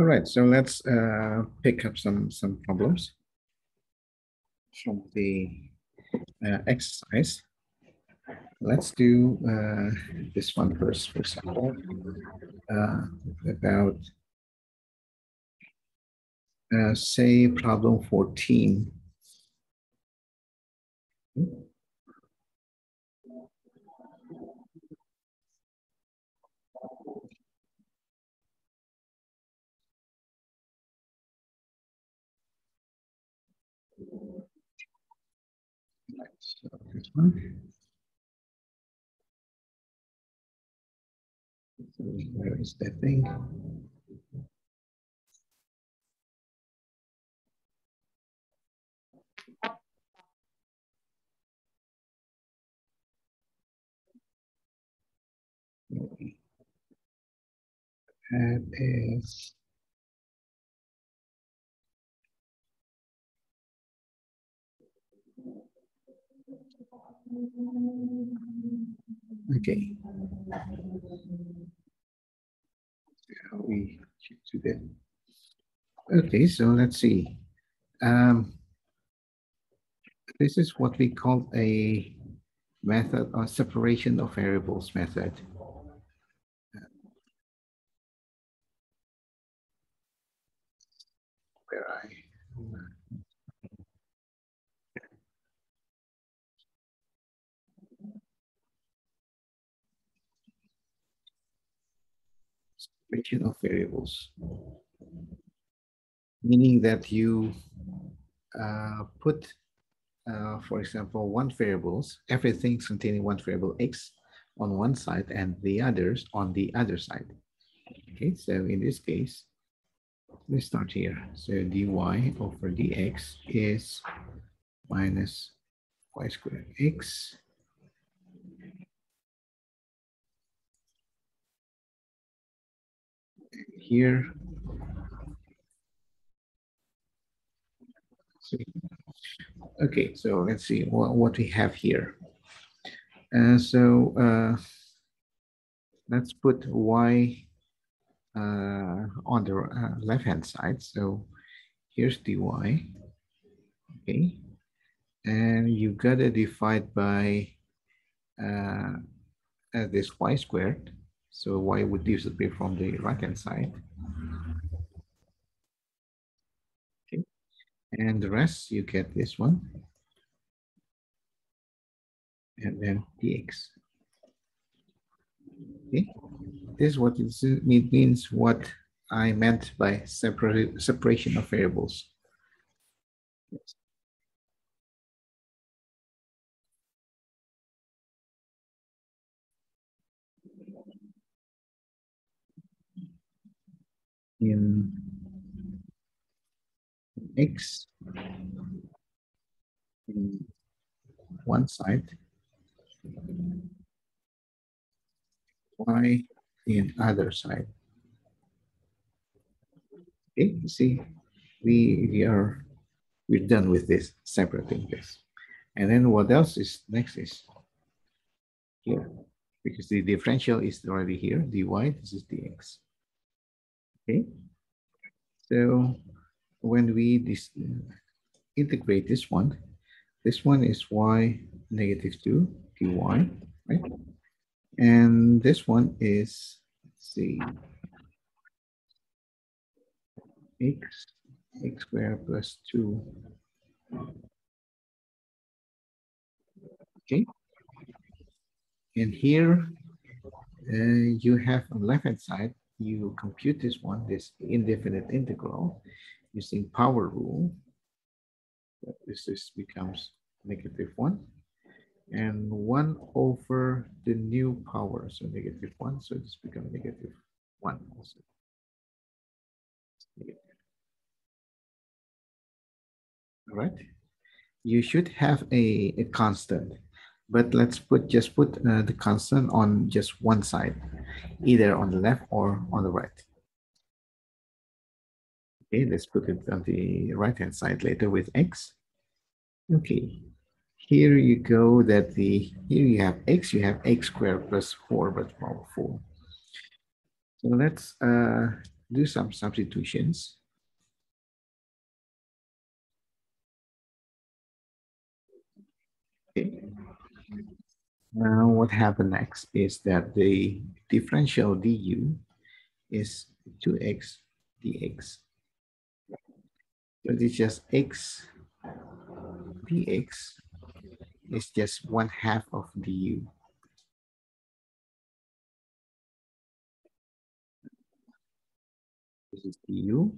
All right, so let's uh, pick up some, some problems from the uh, exercise. Let's do uh, this one first, for example, uh, about, uh, say, problem 14. So this one. Where is that thing? That is Okay. How we do that. Okay, so let's see. Um, this is what we call a method or separation of variables method. Separation of variables, meaning that you uh, put, uh, for example, one variables, everything containing one variable x on one side and the others on the other side. Okay, so in this case, let's start here. So dy over dx is minus y squared x here. Okay, so let's see what, what we have here. Uh, so uh, let's put y uh, on the uh, left-hand side. So here's dy, okay? And you've gotta divide by uh, uh, this y squared. So y would disappear from the right-hand side. Okay, and the rest you get this one. And then dx. Okay, this is what it means what I meant by separate, separation of variables. Yes. In x in one side, y in other side. Okay, you see, we, we are we're done with this separating this. And then what else is next is here, because the differential is already here, dy, this is dx. Okay, so when we integrate this one, this one is y negative 2 dy, right? And this one is, let's see, x, x squared plus 2. Okay. And here uh, you have on left-hand side, you compute this one, this indefinite integral, using power rule. This is becomes negative 1 and 1 over the new power, so negative 1, so this becomes negative 1 also. All right, you should have a, a constant, but let's put just put uh, the constant on just one side, either on the left or on the right. Okay, let's put it on the right-hand side later with x. Okay, here you go that the, here you have x, you have x squared plus 4, but power 4. So let's uh, do some substitutions. Okay. Now what happened next is that the differential du is 2x dx. So it's just x dx is just one half of du. This is du.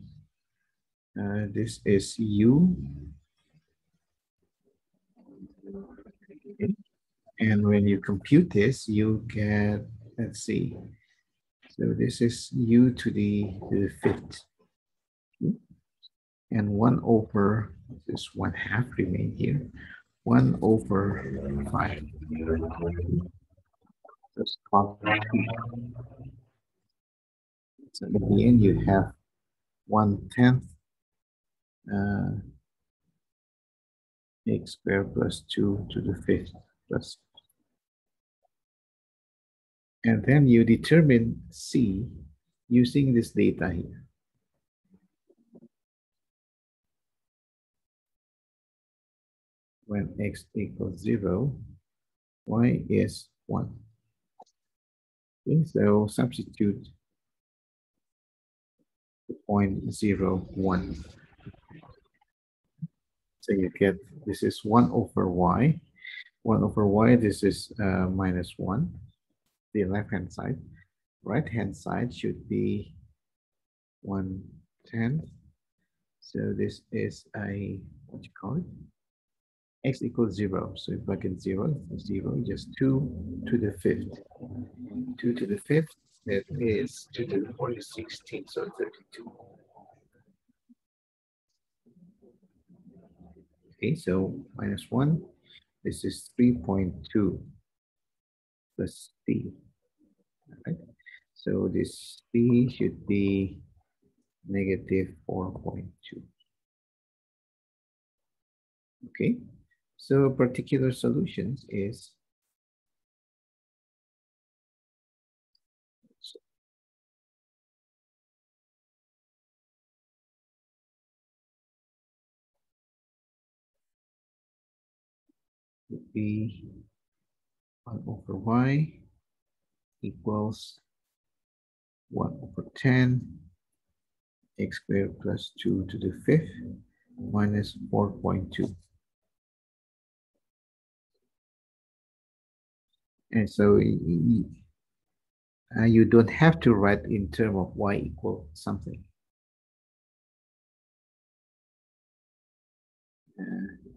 Uh, this is u. And when you compute this, you get, let's see. So this is u to the, to the fifth. And 1 over, this 1 half remain here. 1 over 5. That's so in the end, you have 1 tenth uh, x squared plus 2 to the fifth plus. And then you determine C using this data here. When x equals 0, y is 1. Okay, so substitute point zero one. So you get, this is one over y. One over y, this is uh, minus one, the left-hand side. Right-hand side should be one tenth. So this is a, what you call it? x equals zero. So if I get zero, zero, just two to the fifth. Two to the fifth that is to the 40 16, so 32. Okay, so minus 1. This is 3.2 plus c. Right. So this c should be negative 4.2. Okay, so particular solutions is be 1 over y equals 1 over 10 x squared plus 2 to the fifth minus 4.2. And so uh, you don't have to write in term of y equal something. Uh,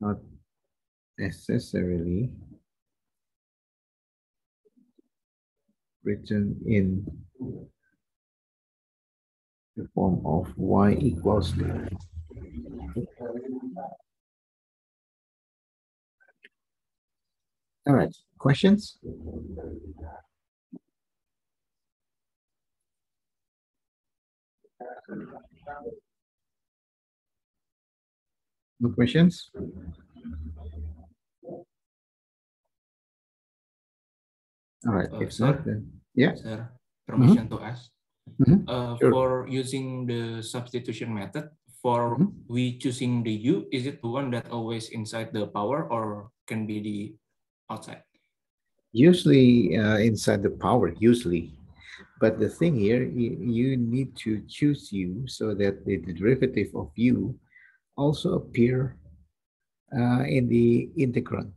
not necessarily written in the form of y equals to. All right, questions? No questions? All right, uh, if sir, not, then yeah. Sir, permission mm -hmm. to ask. Mm -hmm. uh, sure. For using the substitution method, for mm -hmm. we choosing the U, is it the one that always inside the power or can be the outside? Usually uh, inside the power, usually. But the thing here, you, you need to choose U so that the derivative of U also appear uh, in the integrand.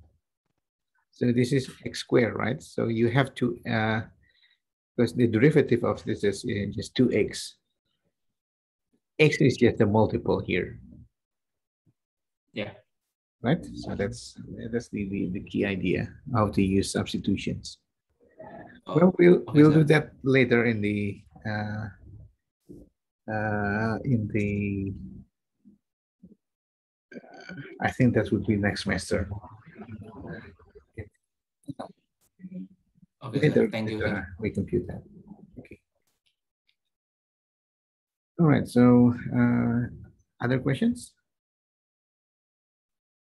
So this is x squared, right? So you have to, uh, because the derivative of this is uh, just 2x. x is just a multiple here. Yeah. Right? So that's that's the, the, the key idea, how to use substitutions. Oh, well, we'll, we'll do that later in the, uh, uh, in the I think that would be next semester. Okay, later, thank you. Uh, we compute that. Okay. All right. So, uh, other questions?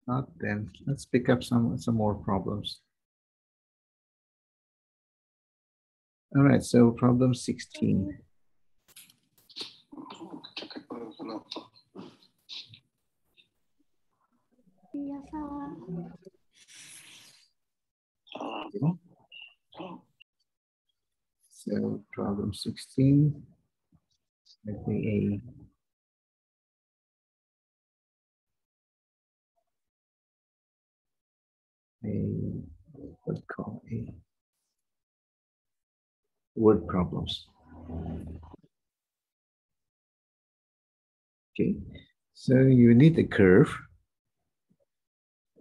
Not then. Let's pick up some some more problems. All right. So, problem sixteen. no. So problem 16, let me uh, a, a what call a word problems. Okay, so you need a curve,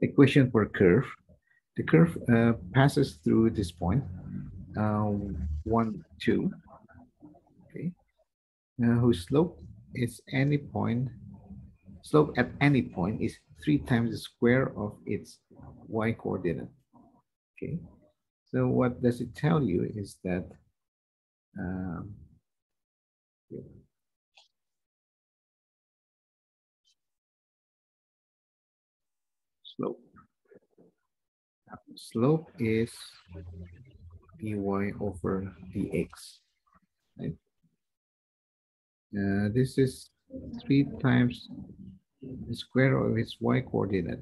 equation for curve. The curve uh, passes through this point, uh, one, two, okay, uh, whose slope is any point, slope at any point is three times the square of its y coordinate, okay. So what does it tell you is that um, slope. Slope is dy over dx. Right? Uh, this is three times the square of its y coordinate.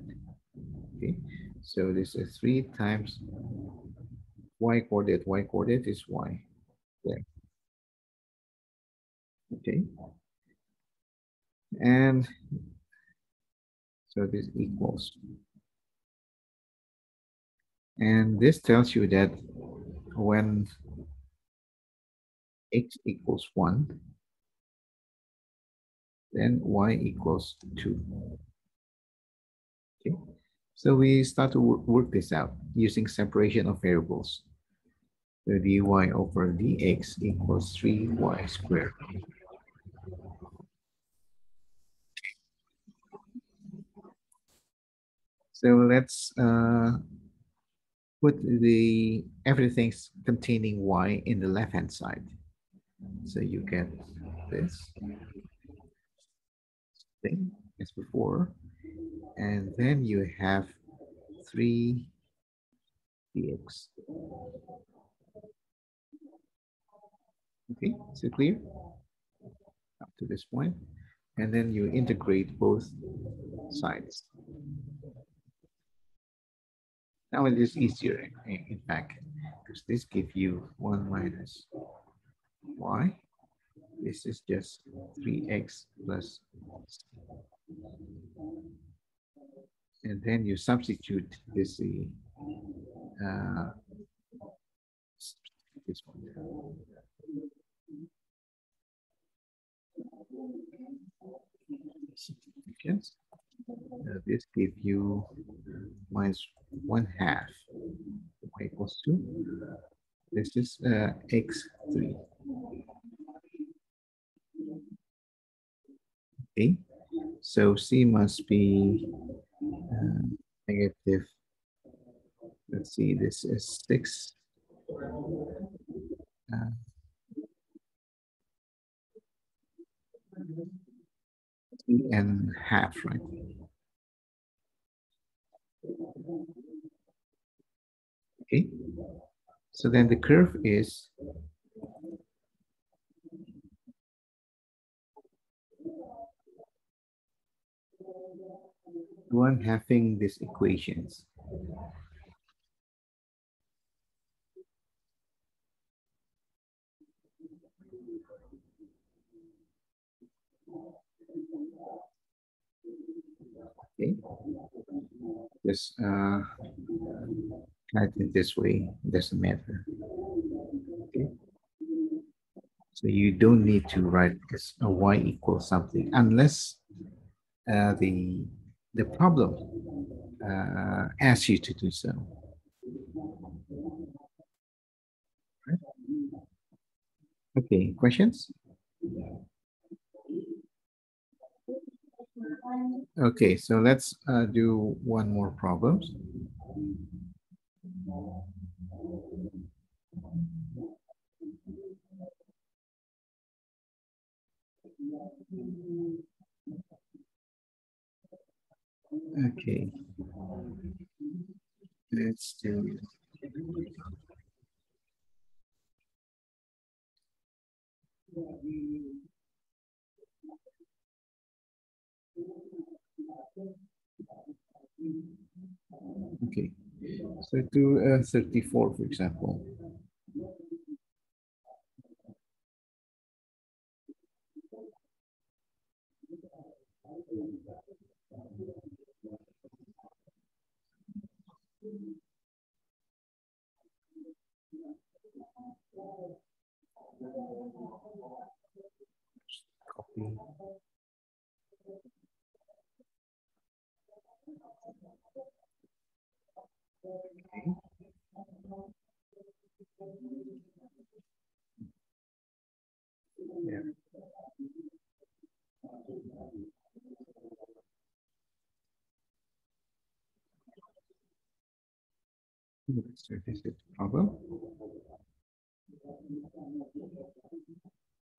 Okay, so this is three times y coordinate. Y coordinate is y there. Okay, and so this equals. And this tells you that when x equals 1, then y equals 2. Okay, so we start to work this out using separation of variables. So dy over dx equals 3y squared. So let's uh, put the everything's containing y in the left hand side. So you get this thing as before, and then you have 3 dx. Okay, is it clear? Up to this point. And then you integrate both sides. Now it is easier, in fact, because this gives you 1 minus y. This is just 3x plus and then you substitute this uh, this one. Uh, this gives you minus one half y equals two. This is uh, x3. Okay, so c must be uh, negative. Let's see, this is six. Uh, and half, right? Okay, so then the curve is one having these equations. Okay, just uh, write it this way, doesn't matter. Okay. So you don't need to write this a y equals something unless uh, the the problem uh, asks you to do so. Okay, questions? Okay, so let's uh, do one more problem. Okay. Let's do Okay, so to uh, 34, for example. Copy. Okay. Yeah. So this is problem.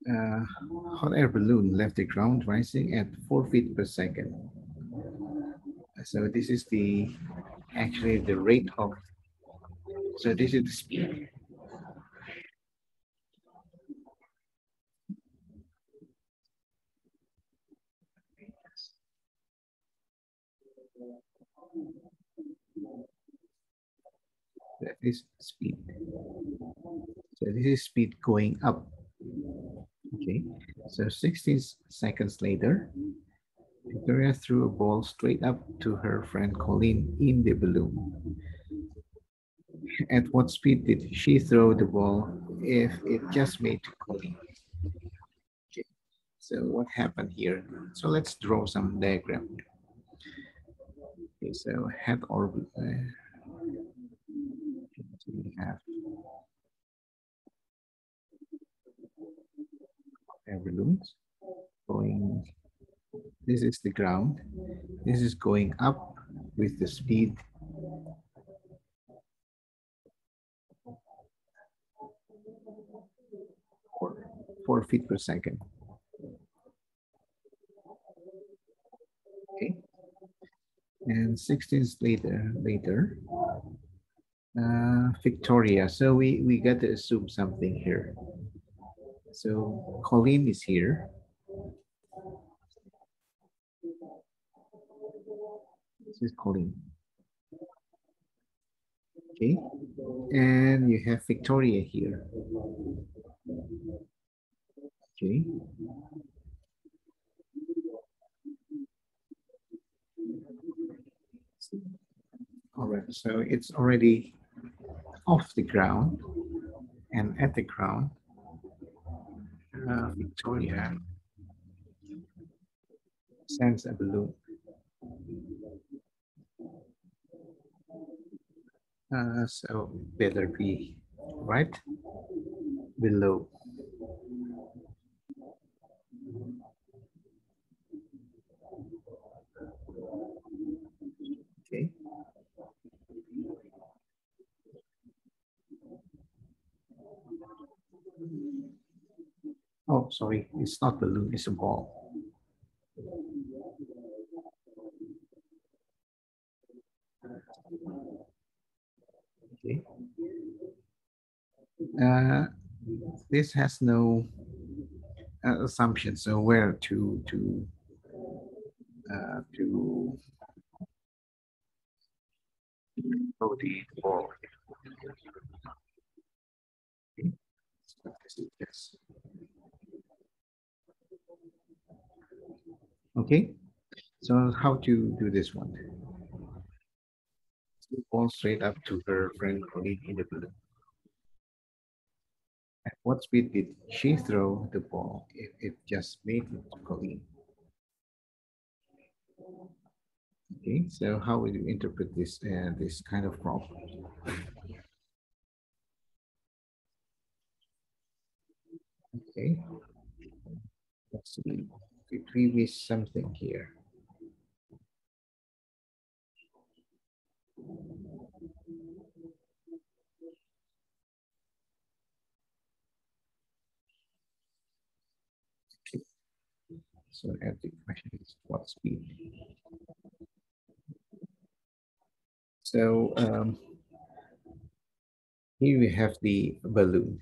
Uh, hot air balloon left the ground rising at four feet per second. So this is the actually the rate of, so this is the speed. That is speed. So this is speed going up. Okay, so 16 seconds later, Victoria threw a ball straight up to her friend Colleen in the balloon. At what speed did she throw the ball if it just made to Colleen? Okay. So what happened here? So let's draw some diagram. Okay, so head orbit. Uh, air balloons going this is the ground. This is going up with the speed. Four, four feet per second. Okay. And 16 later, later, uh, Victoria. So we, we got to assume something here. So Colleen is here. This is Colleen. Okay, and you have Victoria here. Okay. All right, so it's already off the ground and at the ground. Uh, Victoria sends a balloon. Uh, so better be right below. Okay. Oh, sorry, it's not balloon, it's a ball. Okay. Uh, this has no uh, assumption, so where to to uh, to throw the ball. Okay. So this is this. Okay, so how to do this one? Ball straight up to her friend Colleen in the balloon. At what speed did she throw the ball if it just made it to Colleen? Okay, so how would you interpret this uh, this kind of problem? Okay, let's see. We miss something here? So the question is what speed? So um, here we have the balloon.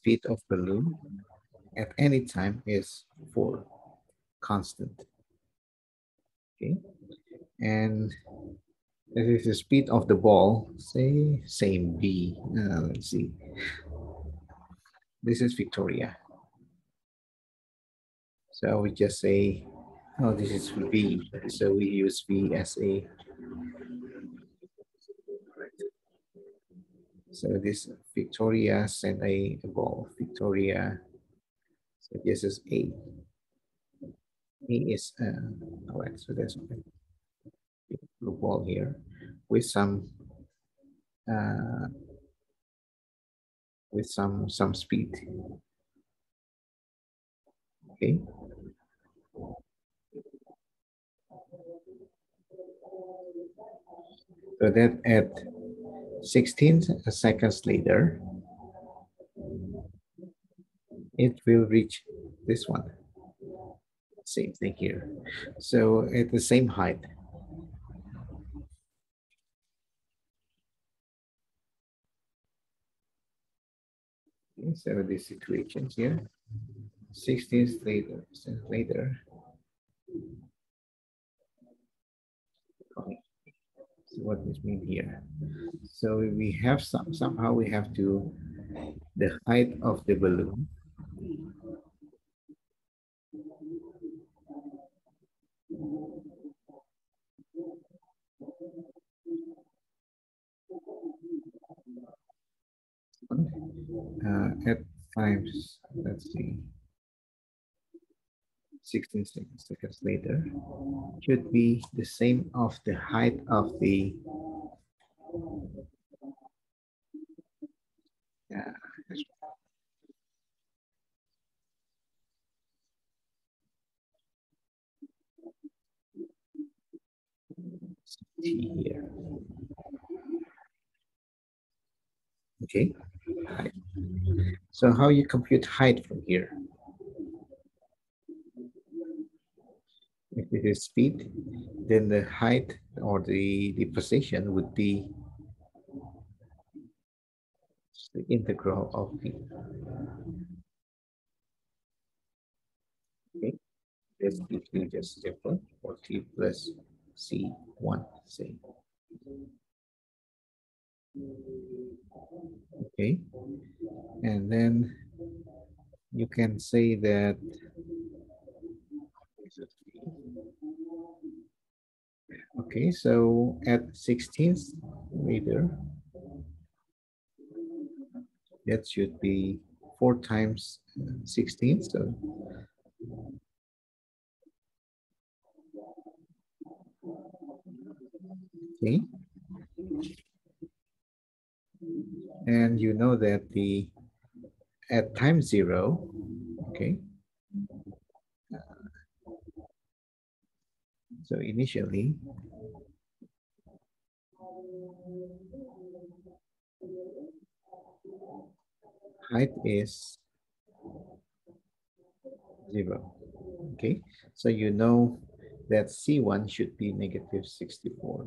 Speed of balloon at any time is 4, constant. Okay, and this is the speed of the ball, say same B. Uh, let's see. This is Victoria. So we just say, oh, this is v. So we use v as a So this Victoria sent a, ball. Victoria, so this is A. A is, uh, right, so there's a blue ball here with some, uh, with some, some speed. Okay. So that at 16 seconds later, it will reach this one. Same thing here. So at the same height. So the situations here, 16 later, later, what this mean here. So we have some, somehow we have to, the height of the balloon uh, at times, let's see, 16 seconds later should be the same of the height of the yeah, here. Okay, height. So how you compute height from here? If it is speed, then the height or the, the position would be the integral of v. Okay, this is just simple for t plus c1, say. Okay, and then you can say that Okay, so at 16th meter, that should be four times uh, 16, so okay. And you know that the at time zero, okay, So initially, height is zero. Okay, so you know that C1 should be negative 64.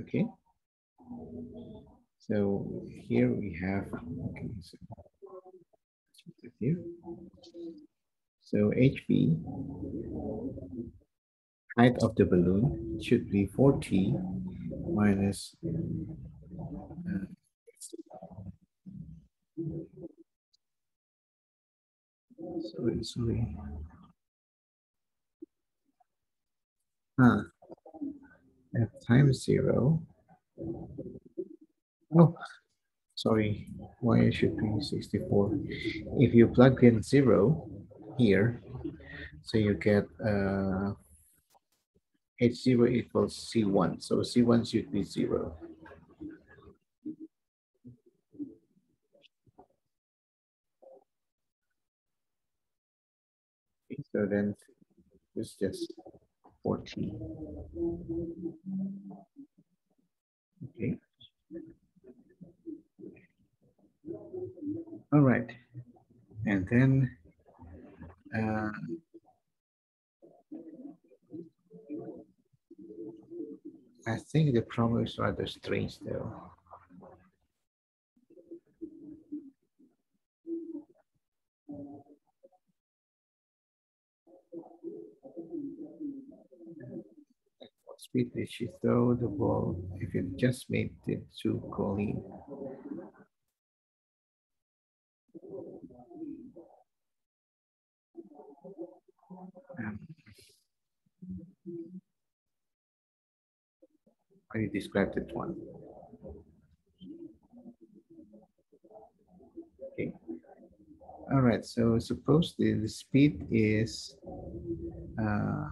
Okay. So here we have, okay, so here. So HB, height of the balloon should be 4T minus uh, sorry, sorry. Huh. At time zero, Oh, sorry, why it should be 64. If you plug in zero here, so you get uh, H0 equals C1. So C1 should be zero. So then it's just 14. Okay. All right. And then uh, I think the problem is rather strange though. Speed she throw the ball if it just made it to Colleen? How you describe that one? Okay. All right, so suppose the, the speed is uh,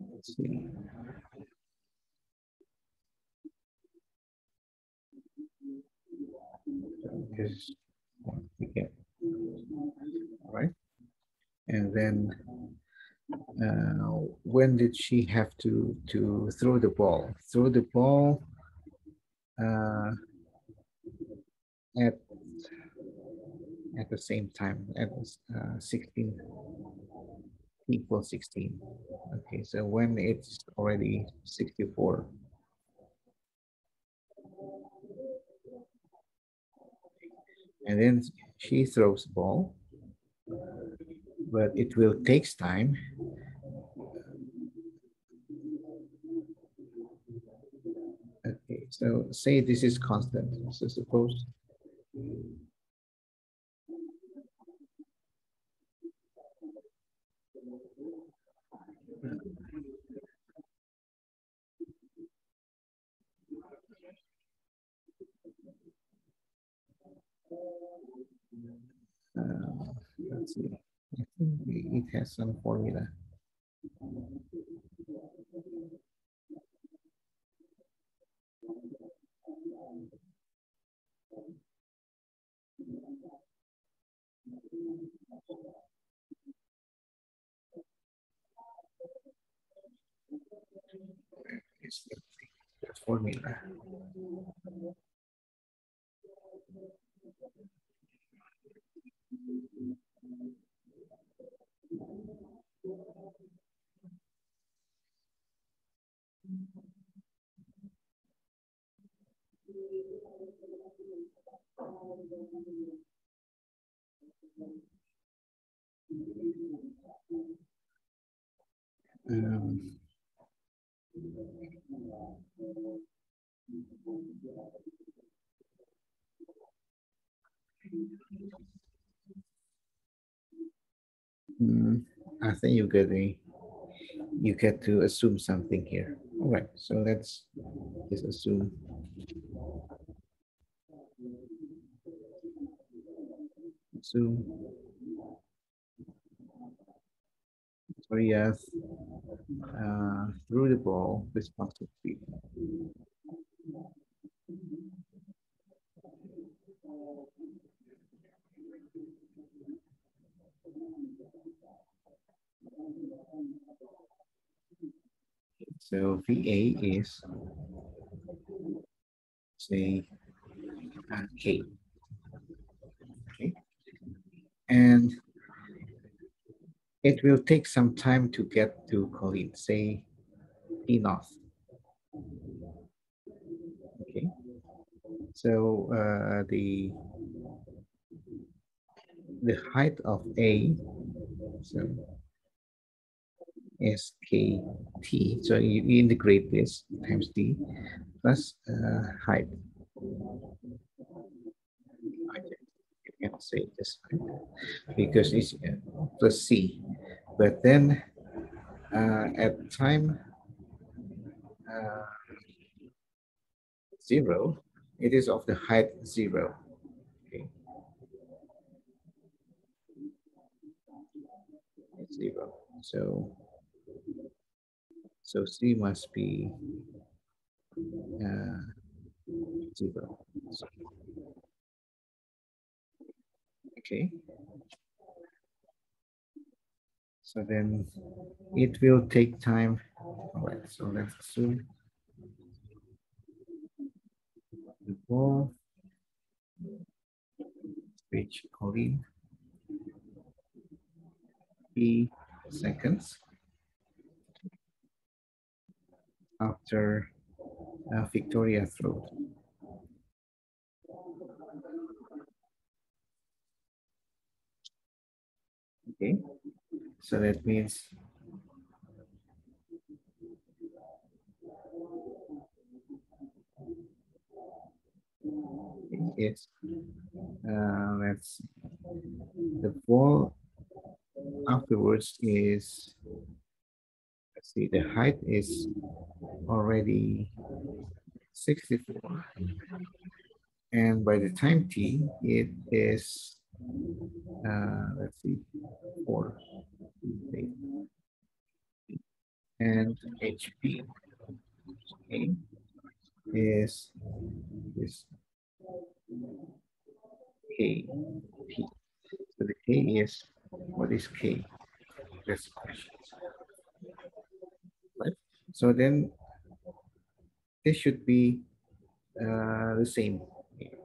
Because we all right, and then uh, when did she have to to throw the ball? Throw the ball uh, at at the same time at uh, 16 equals 16. Okay, so when it's already 64. And then she throws ball, but it will takes time. Okay, so say this is constant. So suppose Uh, let's see. I think it has some formula. It's the formula. Um, Mm, I think you get a, you get to assume something here. All right, so let's just assume. Assume. Riyadh uh, threw the ball speed. So VA is say uh, K. And it will take some time to get to Colleen, say enough. Okay. So uh, the the height of A, so SKT. So you integrate this times D plus uh, height. Can say this because it's uh, plus C. But then uh, at time uh, zero, it is of the height zero. Okay. Zero. So so C must be uh, zero. Okay. So then it will take time. All right, so let's assume the ball, reach Colleen. 60 seconds after uh, Victoria throat. Okay, so that means it's uh, let's the ball afterwards is let's see the height is already 64 and by the time t it is uh, let's see four eight, and hp okay, is is k p so the k is what is K? The question. So then this should be uh, the same. Okay.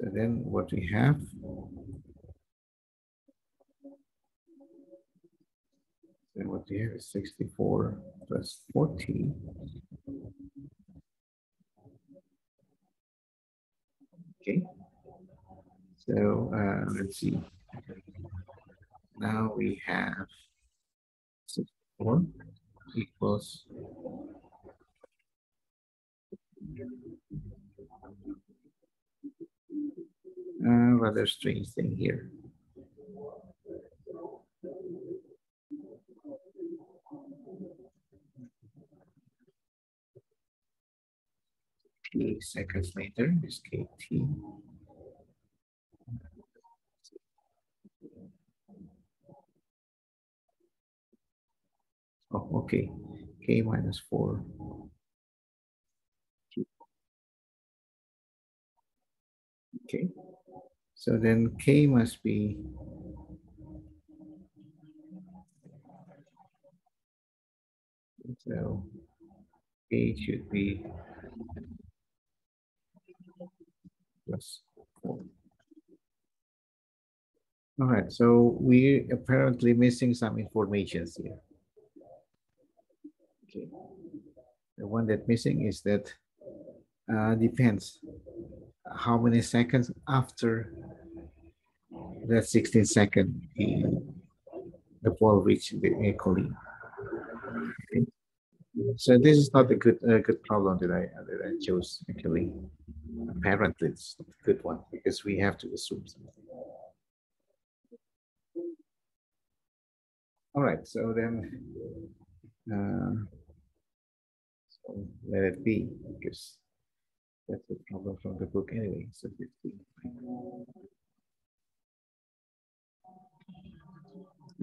So then what we have? Then what we have is 64 plus 40 Okay, so uh, let's see. Now we have 64 equals uh, rather strange thing here. T seconds later is KT. Oh, okay. K minus 4. Okay. So then K must be so K should be plus four. All right, so we're apparently missing some informations here. Okay, the one that missing is that uh, depends how many seconds after that 16 second the, ball reached the echoing. Okay. So this is not a good a good problem that I that I chose actually apparently it's a good one because we have to assume something. All right, so then uh, so let it be because that's the problem from the book anyway. So 15.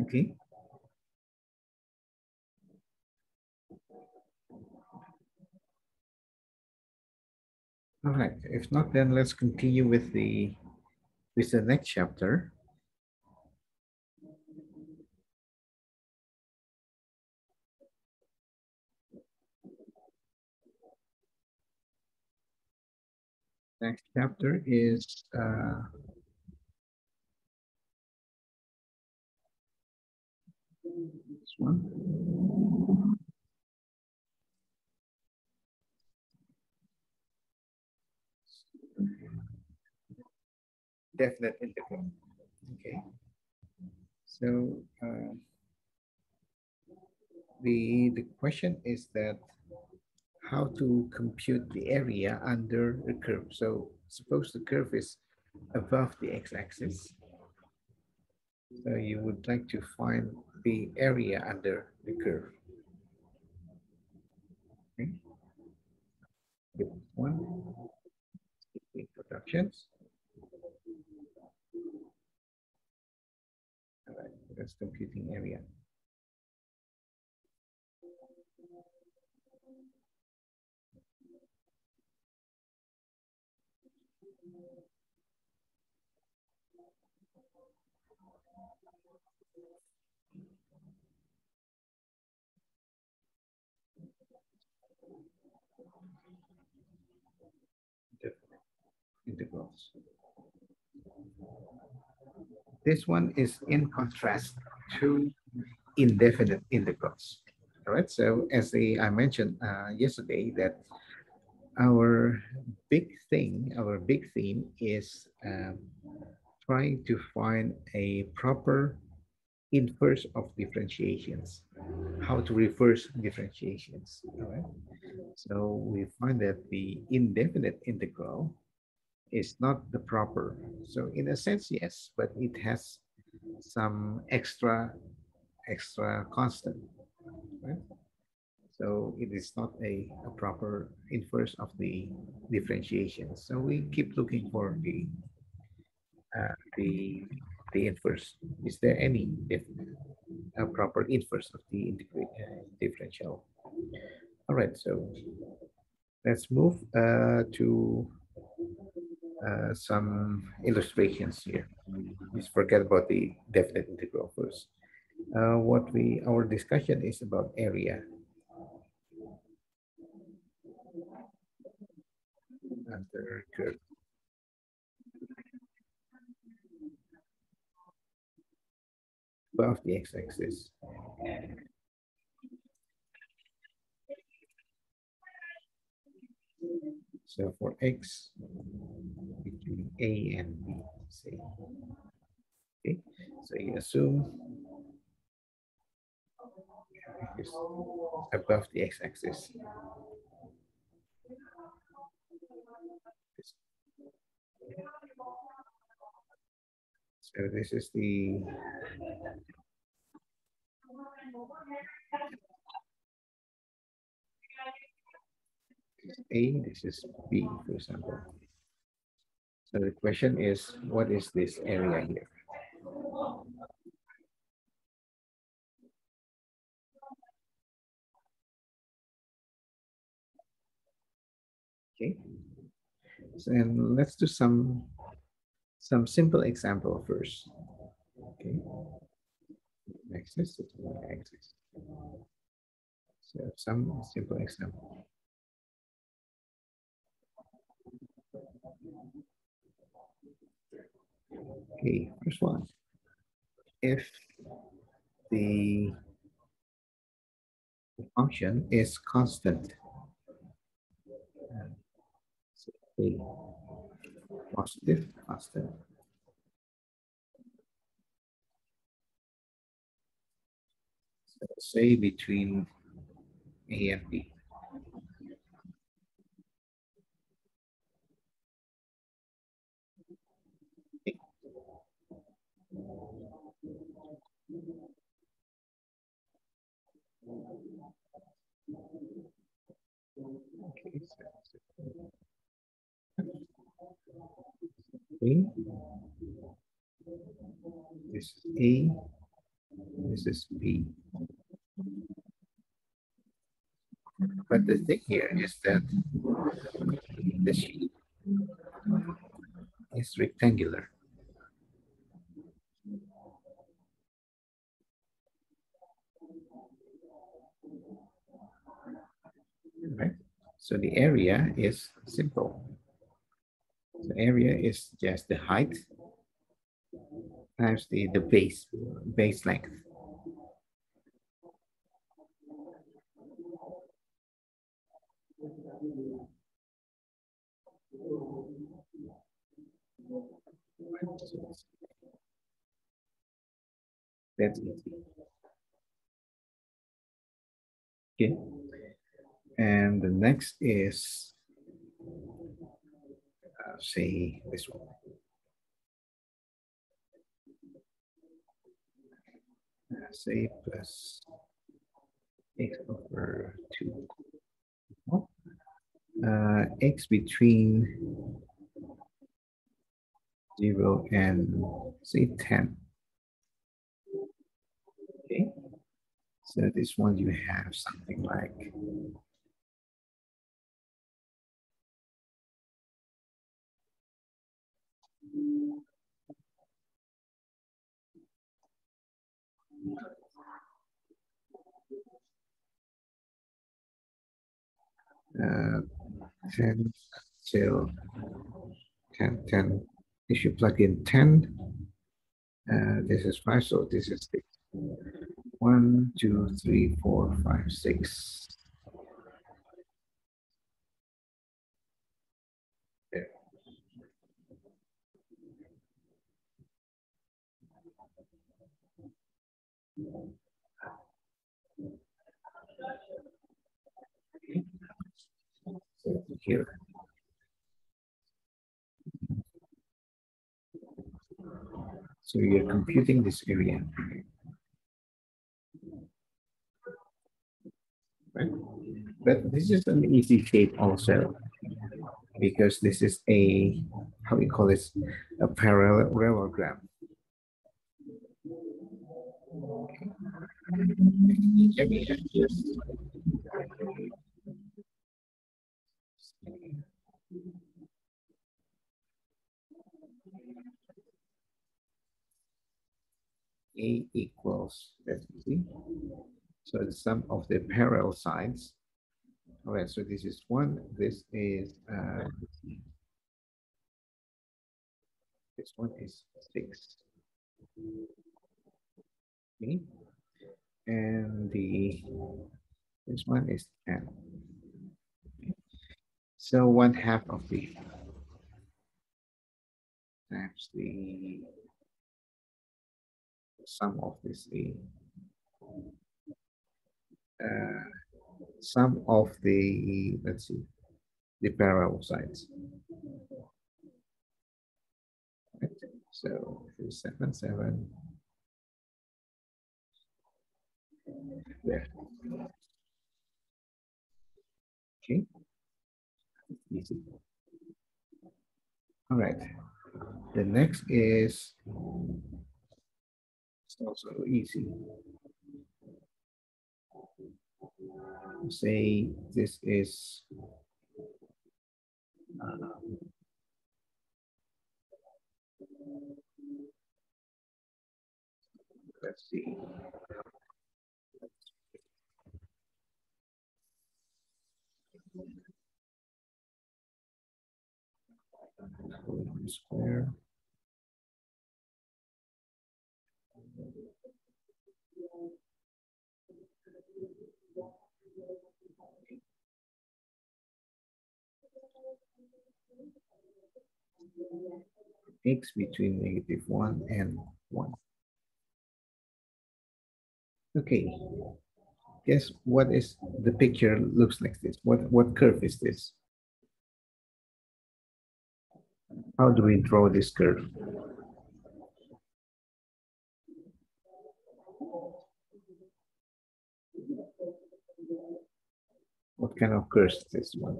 Okay. All right. If not, then let's continue with the with the next chapter. Next chapter is uh, this one. definite integral. Okay. So uh, the the question is that how to compute the area under the curve. So suppose the curve is above the x-axis. So you would like to find the area under the curve. Okay. One, introductions. That's computing area. Integrals. This one is in contrast to indefinite integrals. All right, so as the, I mentioned uh, yesterday that our big thing, our big theme is um, trying to find a proper inverse of differentiations, how to reverse differentiations. All right. So we find that the indefinite integral is not the proper. So in a sense, yes, but it has some extra extra constant. Right? So it is not a, a proper inverse of the differentiation. So we keep looking for the uh, the the inverse. Is there any a proper inverse of the uh, differential? All right, so let's move uh, to uh, some illustrations here. Let's forget about the definite integral first. Uh, what we our discussion is about area. Under curve. above the x-axis. So for x between A and B, say. Okay, so you assume above the x-axis. So this is the A, this is B, for example. So the question is, what is this area here? Okay, so, and let's do some some simple example first. Okay, axis, axis. So some simple example. Okay, first one. If the function is constant, a positive constant, so say between A and B. A. This is A. This is B. But the thing here is that the shape is rectangular. right? So the area is simple. The area is just the height times the, the base, base length. That's easy. Okay. And the next is, uh, say, this one. Uh, say plus x over 2. Uh, x between 0 and say 10. Okay. So this one you have something like uh, 10 till 10, 10 if you plug in 10, uh, this is 5, so this is 6. 1, 2, 3, 4, 5, 6. Here. So you're computing this area. Right? But this is an easy shape also because this is a, how we call this, a parallelogram. A equals, let's see. So the sum of the parallel sides. All right, so this is one, this is, uh, this one is six. Okay. And the, this one is 10. Okay. So one half of the times the sum of this A. Uh, sum of the, let's see, the parallel sides. Right. So seven, seven. Okay. Easy. All right. The next is it's also easy. Say this is um, let's see. Square. x between negative 1 and 1. Okay, guess what is the picture looks like this? What, what curve is this? How do we draw this curve? What kind of curve is this one?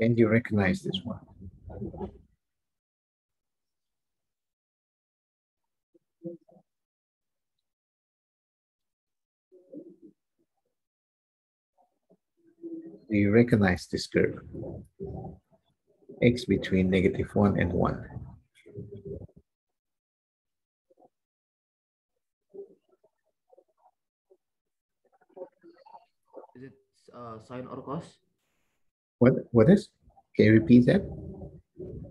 Can you recognize this one? Do you recognize this curve? X between negative 1 and 1. Is it uh, sine or cos? What what is? Can you repeat that?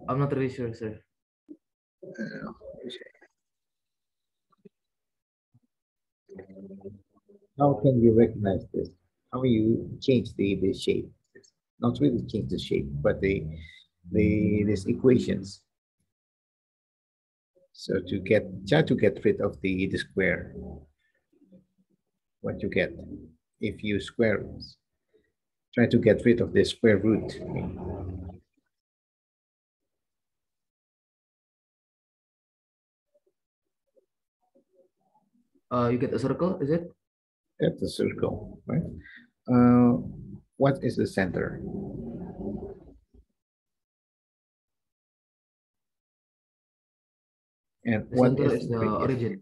I'm not really sure, sir. Uh, how can you recognize this? How you change the, the shape? Not really change the shape, but the the these equations. So to get try to get rid of the, the square. What you get if you square try to get rid of the square root. Uh, you get a circle, is it? That's a circle, right? Uh, what is the center? And the what is, is the radius? origin?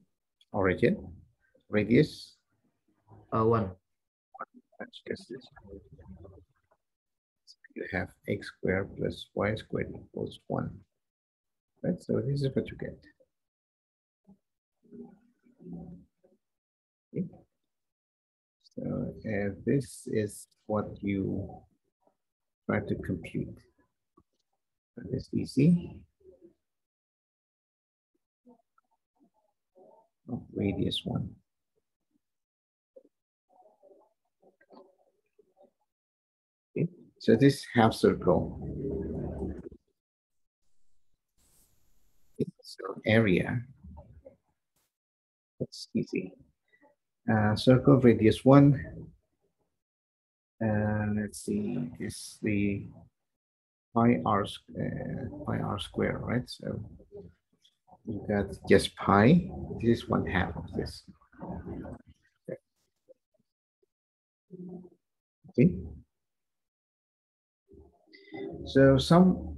Origin? Radius? Uh, one. Let's guess this. You have x squared plus y squared equals one. Right, so this is what you get. Okay. So uh, this is what you try to compute this DC. Oh, radius one. So this half circle. So area, that's easy. Uh, circle radius one. And uh, let's see, is the pi r, uh, pi r square, right? So you got just pi. This is one half of this. Okay. So some,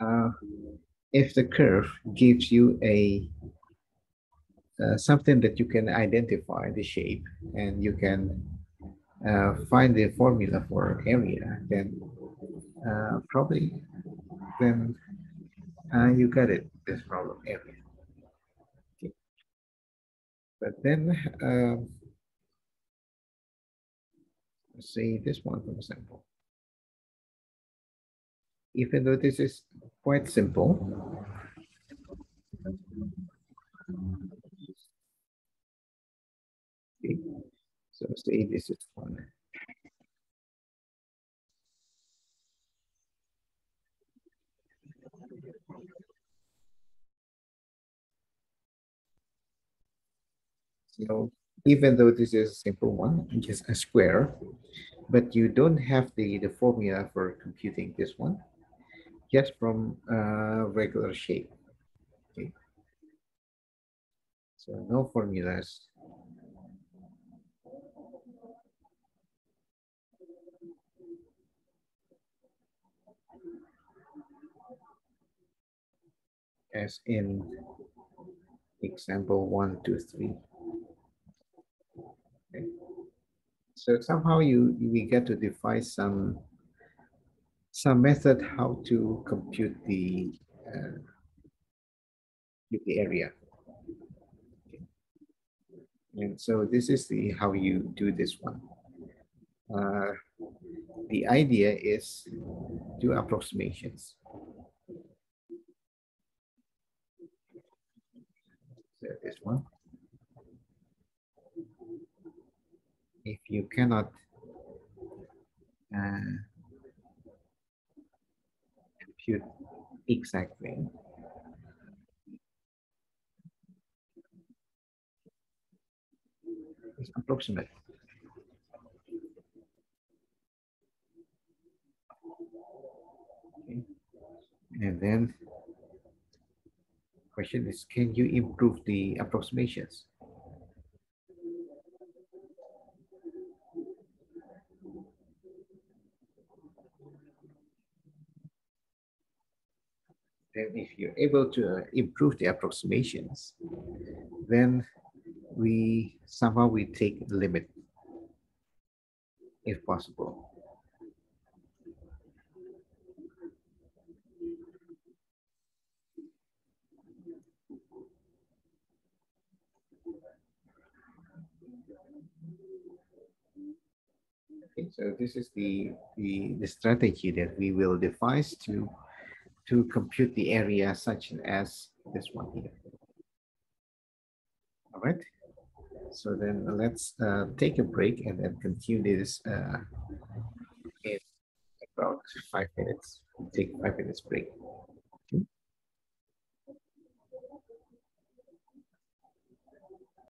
uh, if the curve gives you a uh, something that you can identify the shape and you can uh, find the formula for area, then uh, probably then uh, you got it, this problem area. Okay. But then, um, let's say this one, for example. Even though this is quite simple, so say this is one. So even though this is a simple one, just a square, but you don't have the, the formula for computing this one, just from a regular shape. Okay. So no formulas. As in example one, two, three. Okay. So somehow you we get to define some some method how to compute the uh, the area. Okay. And so this is the how you do this one. Uh, the idea is do approximations. So this one. if you cannot uh, compute exactly, it's approximate. Okay. And then question is, can you improve the approximations? then if you're able to uh, improve the approximations, then we somehow we take the limit if possible. Okay, so this is the, the, the strategy that we will devise to to compute the area such as this one here. All right. So then let's uh, take a break and then continue this uh, in about five minutes. Take five minutes break.